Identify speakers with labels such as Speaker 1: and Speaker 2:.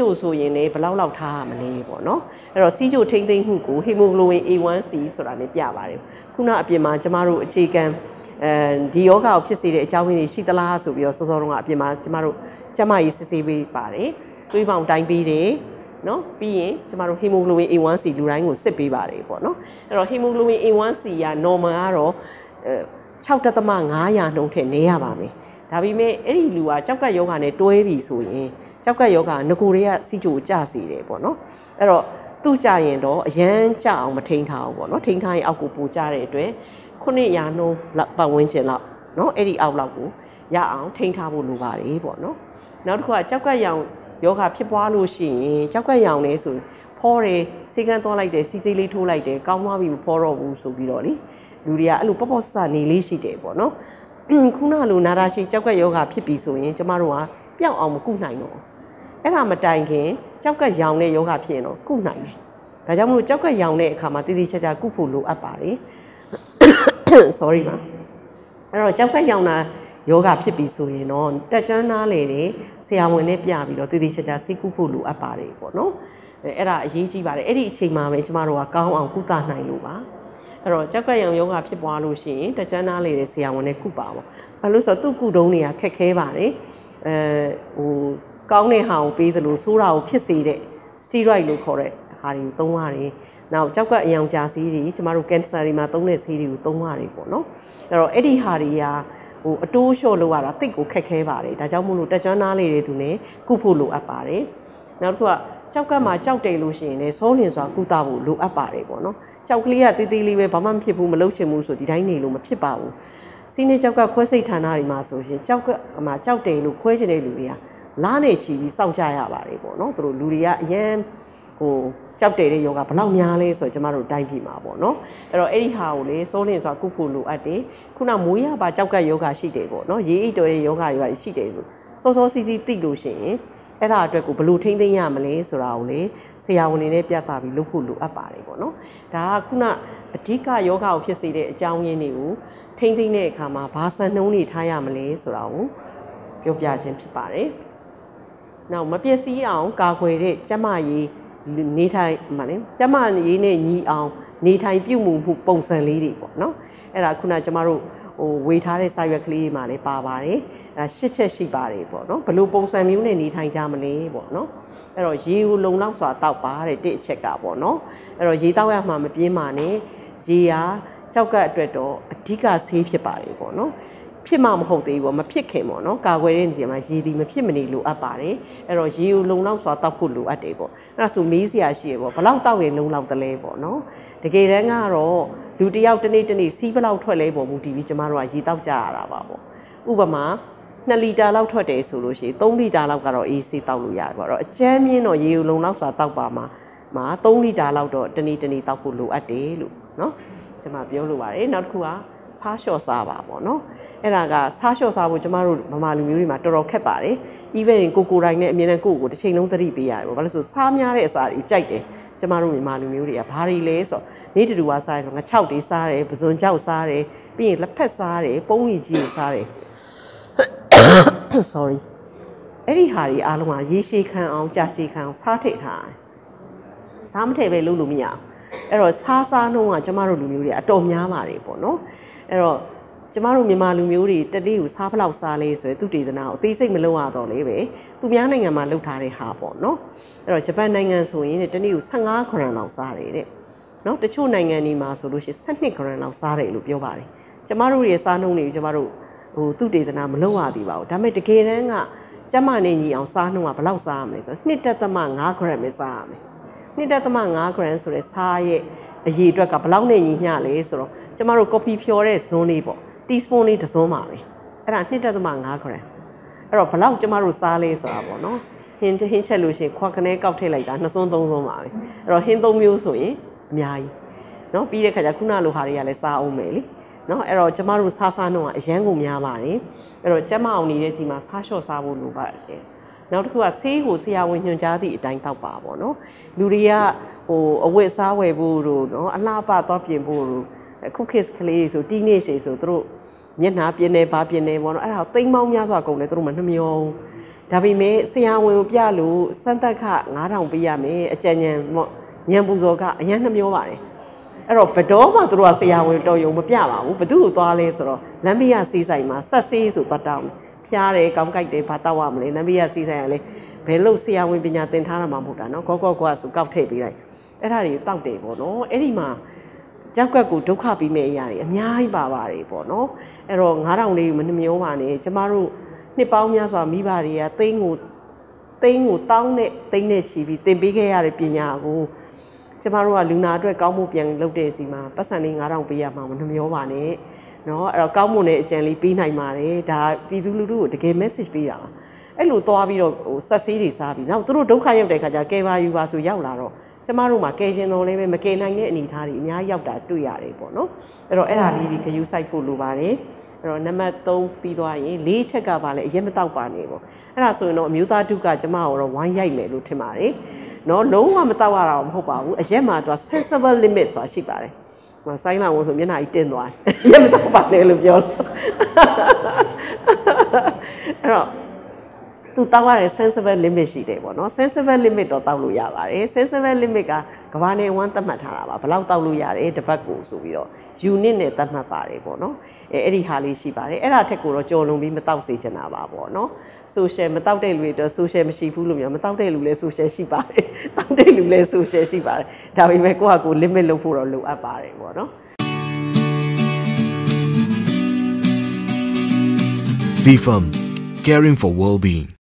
Speaker 1: စီဂျိုဆိုရင်လည်းဘယ်လောက်လောက်ထားရမလဲပေါ့နော်အဲ့တော့စီဂျိုထိမ့်သိမ့်မှုကိုဟီမိုဂလိုဘင် A1C ဆိုတာနဲ့ပြပါတယ်ခုနအပြင်မှာကျမတို့အခြေခံအဲဒီယောဂကိုဖြစ်စေတဲ့အကြောင်းရင်းတွေရှိသလားဆိုပြီးတော့စောစောတုန်းကအပြင်မှာကျမတို့ကျမရေးစစ်ဆေးပေးပါတယ်တွေးပေါင်တိုင်းပေးတယ်နော်ပြီးရင်ကျမတို့ hemoglobin A1C လူတိုင်းကိုစစ်ပေးပါတယ်ပေါ့နော်အဲ့တော့ hemoglobin A1C က normal ကတော့6.5ရာနှုန်းထက်နည်းရပါမယ်ဒါပေမဲ့အဲ့ဒီလူကကြောက်ကပ်ယောဂနဲ့တွဲပြီဆိုရင် ကြောက်ကပ်ယောဂငကိုတွေကစီချိုကျစေတယ်ပေါ့နော်အဲ့တော့သူ့ကြရင်တော့အရန်ကြအောင်မထိန်ထားအောင်ပေါ့နော်ထိန်ထားရင်အောက်ကိုပိုကျတဲ့အတွက်9ရာနှုန်းပတ်ဝန်းကျင်လောက်နော်အဲ့ဒီအောက်လောက်ကိုရအောင်ထိန်ထားဖို့လိုပါတယ်ပေါ့နော်နောက်တစ်ခုကကြောက်ကပ်ရောင်ယောဂဖြစ်ပွားလို့ရှိရင်ကြောက်ကပ်ရောင်လဲဆိုဖောတယ်စေကန်းသွားလိုက်တယ်စီစီလေးထိုးလိုက်တယ်ကောင်းသွားပြီမဖောတော့ဘူးဆိုပြီးတော့လေလူတွေကအဲ့လိုပေါ့ပေါ့ဆဆနေလေးရှိတယ်ပေါ့နော်ခုနလိုနာတာရှိကြောက်ကပ်ယောဂဖြစ်ပြီဆိုရင်ကျမတို့က ပျောက်အောင်မကုနိုင်တော့အဲ့ဒါမတိုင်ခင်ကြောက်ကပ်ရောင်တဲ့ယောဂဖြစ်ရင်တော့ကုနိုင်တယ်ဒါကြောင့်မလို့ကြောက်ကပ်ရောင်တဲ့အခါမှာတည်တည်ချာချာကုဖို့လိုအပ်ပါတယ် sorry ပါအဲ့တော့ကြောက်ကပ်ရောင်တာယောဂဖြစ်ပြီဆိုရင်တော့တက်ကြွနားလေတယ်ဆရာဝန်နဲ့ပြပြီးတော့တည်တည်ချာချာစိတ်ကုဖို့လိုအပ်ပါတယ်ပေါ့နော်အဲ့ဒါအရေးကြီးပါတယ်အဲ့ဒီအချိန်မှာပဲကျမတို့ကကောင်းအောင်ကုသနိုင်လို့ပါအဲ့တော့ကြောက်ကရောင်ယောဂဖြစ်ပွားလို့ရှိရင်တကြမ်းနားလေတဲ့ဆရာဝန်နဲ့ကုပါပေါ့ဘာလို့ဆိုတော့သူ့ကုတုံးတွေကခက်ခဲပါတယ် အဲဟိုကောင်းတဲ့ဟာကိုပေးသလိုဆိုးတာကိုဖြစ်စေတဲ့ steroid လို့ခေါ်တဲ့ဟာတွေကိုသုံးရတယ်နောက်ကြောက်ကအယောင်ကြာဆေးတွေကျမတို့ cancer တွေမှာသုံးတဲ့ဆေးတွေကိုသုံးရတယ်ပေါ့နော်အဲ့တော့အဲ့ဒီဟာတွေကဟိုအတိုးလျှော့လို့ရတာတိတ်ကိုခက်ခဲပါတယ်ဒါကြောင့်မို့လို့တက်ကြွနားလေးတွေသူနဲ့ကုဖို့လိုအပ်ပါတယ်နောက်တစ်ခုကကြောက်ကမှာကြောက်တယ်လို့ရှိရင်လည်းစောလင်စွာကုသဖို့လိုအပ်ပါတယ်ပေါ့နော်ကြောက်ကလေးကတေးသေးလေးပဲဘာမှမဖြစ်ဘူးမလုပ်ချင်ဘူးဆိုဒီတိုင်းနေလို့မဖြစ်ပါဘူး စီးနေကြောက်ကခွဲစိတ်ဌာနတွေမှာဆိုရင်ကြောက်ကမှာကြောက်တယ်လို့ခွဲချင်တဲ့လူတွေကလားနေချီပြီးစောင့်ကြရပါတယ်ပေါ့နော်သူတို့လူတွေကအရန်ဟိုကြောက်တယ်တဲ့ယောဂဘလောက်များလဲဆိုတော့ကျမတို့တိုင်းပြည်မှာပေါ့နော်အဲ့တော့အဲ့ဒီဟာကိုလေစိုးလင်စွာကုဖို့လိုအပ်တယ်ခုနမိုးရပါကြောက်ကယောဂရှိတယ်ပေါ့နော်ရေးအိတ်တော်ရဲ့ယောဂတွေရှိတယ်လို့စောစောစီစီသိလို့ရှိရင် အဲ့ဒါအတွက်ကိုဘယ်လိုထိမ့်သိမ်းရမလဲဆိုတာကိုလေဆရာဝန်တွေနဲ့ပြသပြီးလုပ်ဖို့လိုအပ်ပါတယ်ပေါ့နော်ဒါကခုနအဓိကယောဂကိုဖြစ်စေတဲ့အကြောင်းရင်းတွေကိုထိမ့်သိမ်းတဲ့အခါမှာဘာစံနှုံးတွေထားရမလဲဆိုတာကိုပြောပြခြင်းဖြစ်ပါတယ်နောက်မပျက်စီးအောင်ကာကွယ်တဲ့ကျန်းမာရေးနေထိုင်မှလည်းကျမရေးနဲ့ညီအောင် နေထိုင်ပြုမှုမှုပုံစံလေးတွေပေါ့နော်အဲ့ဒါခုနကျမတို့ ဟိုဝေထားတဲ့စာရွက်ကလေးတွေမှာလည်းပါပါတယ်အဲရှစ်ချက်ရှိပါတယ်ပေါ့နော်ဘယ်လိုပုံစံမျိုးနဲ့နေထိုင်ကြမလဲပေါ့နော်အဲ့တော့ရေကိုလုံလောက်စွာတောက်ပါတဲ့တစ်အချက်ကပေါ့နော်အဲ့တော့ရေတောက်ရမှာမပြင်းပါနဲ့ရေဟာကြောက်ကအတွက်တော့အဓိကဆေးဖြစ်ပါတယ်ပေါ့နော်ဖြစ်မှမဟုတ်သေးဘူးပေါ့မဖြစ်ခင်ပေါ့နော်ကာကွယ်တဲ့နေရာမှာရေဒီမဖြစ်မနေလိုအပ်ပါတယ်အဲ့တော့ရေကိုလုံလောက်စွာတောက်ဖို့လိုအပ်တယ်ပေါ့အဲ့ဒါဆိုမေးစရာရှိရပေါ့ဘလောက်တောက်ရင်လုံလောက်တလဲပေါ့နော်တကယ်တမ်းကတော့ လူတယောက်တစ်နေ့တစ်နေ့စီးဘလောက်ထွက်လဲပေါ့မူတည်ပြီးကျမတို့ကရေတောက်ကြရတာပါပေါ့ဥပမာ2လီတာလောက်ထွက်တယ်ဆိုလို့ရှိရင်3လီတာလောက်ကတော့အေးဆေးတောက်လို့ရတယ်ပေါ့အဲ့တော့အချမ်းမြင့်တော့ရေကိုလုံလောက်စွာတောက်ပါမှာမှာ3လီတာလောက်တော့တနေ့တနေ့တောက်ဖို့လိုအပ်တယ်လို့နော်ကျွန်မပြောလိုပါတယ်နောက်တစ်ခုကဖားလျှော့စားပါပေါ့နော်အဲ့ဒါကစားလျှော့စားဖို့ကျမတို့မမလူမျိုးတွေမှာတော်တော်ခက်ပါတယ် even ကိုကိုတိုင်းနဲ့အမြဲတမ်းကိုကိုတစ်ချိန်လုံးသတိပေးရတယ်ပေါ့ဘာလို့ဆိုစားများတဲ့အစာတွေကြိုက်တယ်ကျမတို့မြန်မာလူမျိုးတွေကဘာတွေလဲဆိုတော့ နေ့တူတူကစားတယ်ငါ6တွေစားတယ်ပဇွန်ကြောက်စားတယ်ပြီးရင်လက်ဖက်စားတယ်ပုံးရီကြီးစားတယ် sorry အဲ့ဒီဟာတွေအားလုံးကရေရှည်ခံအောင်ကြာရှည်ခံအောင်စားထိတ်ထားတယ်စားမထည့်ပဲလုပ်လို့မရအောင်အဲ့တော့စားစားနှုံးကကျမတို့လူမျိုးတွေအတော်များပါတယ်ပေါ့နော်အဲ့တော့ကျမတို့မြန်မာလူမျိုးတွေတတိကိုစားဖလောက်စားလဲဆိုရင်သူတေသနာကိုအသေးစိတ်မလုပ်ရတော့လေပဲသူများနိုင်ငံမှာလုပ်ထားတဲ့ဟာပေါ့နော်အဲ့တော့ဂျပန်နိုင်ငံဆိုရင်တနေ့ကို15 gram လောက်စားတယ်တဲ့ နော်တချို့နိုင်ငံတွေမှာဆိုလို့ရှိရင်12 gram လောက်စားတယ်လို့ပြောပါတယ်ကျမတို့ရဲ့စားနှုန်းတွေကိုကျမတို့ဟိုသူတေသနာမလုပ်ရသေးပါဘူးဒါပေမဲ့တကယ်တမ်းကကျမနဲ့ညီအောင်စားနှုန်းကဘယ်လောက်စားရမလဲဆိုတော့1.5 gram ပဲစားရမယ်1.5 gram ဆိုတဲ့စားရဲ့အရေအတွက်ကဘယ်လောက်နဲ့ညီမျှလဲဆိုတော့ကျမတို့ coffee ဖြော်တဲ့ဇွန်းလေးပေါ့ teaspoon လေးတစ်စွန်းပါပဲအဲ့ဒါ2.5 gram အဲ့တော့ဘလောက်ကျမတို့စားလဲဆိုတာပေါ့နော်ဟင်းဟင်းချက်လို့ရှိရင်ခွက်ကနေကောက်ထည့်လိုက်တာနှစ်စွန်းသုံးစွန်းပါပဲအဲ့တော့ဟင်းသုံးမျိုးဆိုရင် အများကြီးเนาะပြီးတဲ့ခါကျခုနလိုဟာတွေကလည်းစားအောင်မယ်လေเนาะအဲ့တော့ကျမတို့စားစားနှုန်းကအရန်ကိုများပါတယ်အဲ့တော့ကျမအောင်နေတဲ့စီမှာစားလျှော့စားဖို့လိုပါတယ်နောက်တစ်ခုကဆေးကိုဆရာဝန်ညွှန်ကြားသည့်အတိုင်းတောက်ပါပေါ့နော်လူတွေကဟိုအဝတ်စားဝယ်ဖို့တို့နော်အလှပသွားပြင်ဖို့တို့အခု kids ကလေးဆို teenage တွေဆိုသူတို့မျက်နှာပြင်းနေပါပြင်းနေပေါ့နော်အဲ့ဒါသိမ်းမောင်းများစွာကုန်တယ်သူတို့မနှမျော ဒါပေမဲ့ဆရာဝန်ကိုပြလို့စမ်းသပ်ခ9000ပေးရမယ်အကြံဉာဏ် ညံပူဇော်ကအရန်နှမျောပါတယ်အဲ့တော့ဘတော်မှသူတို့ကဆရာဝန်တော်ယုံမပြပါဘူးဘသူ့ကိုသွားလဲဆိုတော့လမ်းမရစီးဆိုင်မှာဆက်ဆေးဆိုသွားတောင်းဖျားတယ်ကောင်းကြိုက်တယ်ဘာတောက်ရမလဲလမ်းမရစီးဆိုင်ကလည်းဘယ်လို့ဆရာဝန်ပညာသင်ထားတာမှမဟုတ်တာနော်ကောကောကွာဆိုကောက်ထည့်ပေးလိုက်အဲ့ဒါတွေတောက်တယ်ပေါ့နော်အဲ့ဒီမှာကြောက်ကက်ကိုဒုက္ခပြီးမဲ့အရာတွေအများကြီးပါပါတယ်ပေါ့နော်အဲ့တော့9000လေးကိုမနှမျောပါနဲ့ကျမတို့နှစ်ပေါင်းများစွာမိဘတွေကသိန်းကိုသိန်းကိုတောင်းနဲ့သိန်းနဲ့ချီပြီးသင်ပေးခဲ့ရတဲ့ပညာကို ကျမတို့ကလူနာအတွက်ကောင်းမှုပြန်လုပ်တဲ့စီမှာပတ်စံလေး9000ပေးရမှာမမျောပါနဲ့နော်အဲ့တော့ကောင်းမွန်တဲ့အကြံလေးပေးနိုင်ပါတယ်ဒါပြည်သူလူထုကိုတကယ် message ပေးတာပါအဲ့လိုသွားပြီးတော့ဟိုဆက်ဆေးတွေစားပြီးနောက်သူတို့ဒုက္ခရောက်တဲ့ခါကျကဲပါယူပါဆိုရောက်လာတော့ကျမတို့မှာကဲရှင်တော်လည်းပဲမကဲနိုင်တဲ့အနေအထားတွေအများရောက်တာတွေ့ရတယ်ပေါ့နော်အဲ့တော့အဲ့ဒါလေးတွေဂရုစိုက်ဖို့လိုပါတယ်အဲ့တော့နံပါတ်3ပြီးသွားရင်လေးချက်ကပါလေအရင်မတောက်ပါနဲ့ပေါ့အဲ့ဒါဆိုရင်တော့အမျိုးသားဒုက္ခကျမတို့တော့ဝိုင်းရိုက်မယ်လို့ထင်ပါတယ် နော်လုံးဝမတောက်ရတာမဟုတ်ပါဘူးအရက်မှာသူ sensible limit ဆိုတာရှိပါတယ်ဟိုဆိုင်းလာဝန်ဆိုမျက်နှာကြီးတင်းသွားတယ်ရက်မတောက်ပါနဲ့လို့ပြောလို့အဲ့တော့သူတောက်ရတဲ့ sensible limit ရှိတယ်ပေါ့နော် sensible limit တော့တောက်လို့ရပါတယ် sensible limit ကကဘာနေ1သတ်မှတ်ထားတာပါဘယ်လောက်တောက်လို့ရတယ်တစ်ပတ်ကိုဆိုပြီးတော့ unit နဲ့သတ်မှတ်ပါတယ်ပေါ့နော်အဲအဲ့ဒီဟာလေးရှိပါတယ်အဲ့ဒါထက်ကိုတော့ကြော်လွန်ပြီးမတောက်စေချင်တာပါပေါ့နော် social မတောက်တဲ့လူတွေတော့ social မရှိဘူးလို့မျိုးမတောက်တဲ့လူလည်း social ရှိပါတယ်တောက်တဲ့လူလည်း social ရှိပါတယ်ဒါပေမဲ့ကိုယ့်ဟာကိုယ် limit လုပ်ဖို့တော့လိုအပ်ပါတယ်ပေါ့နော်
Speaker 2: CFM, caring for well-being.